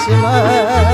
Lasă-mă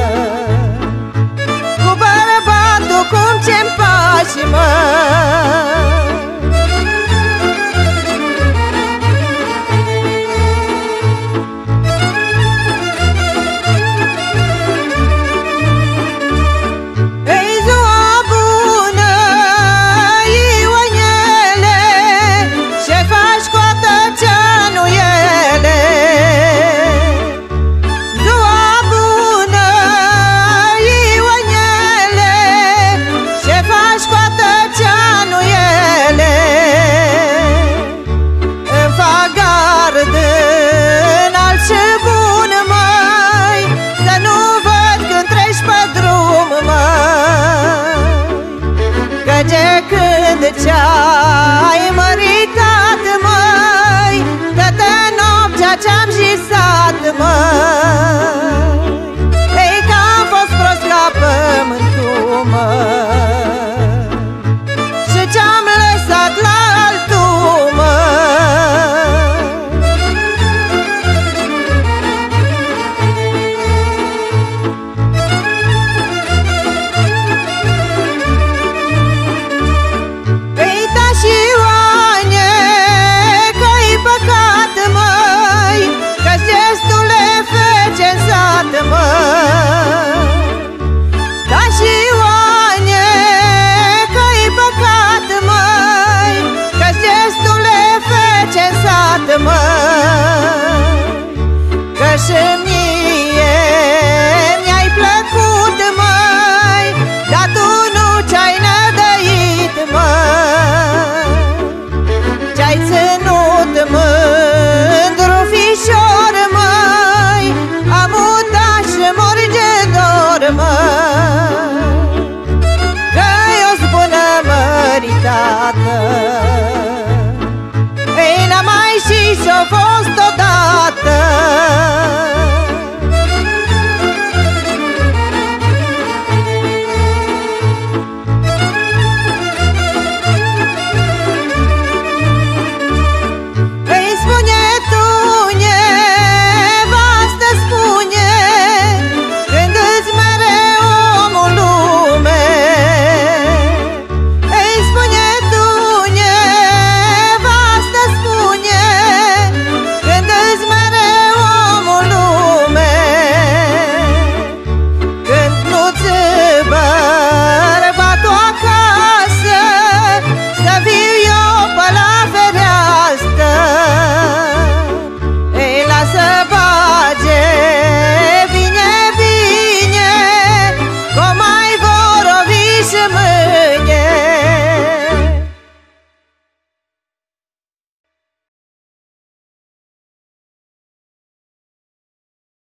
of all.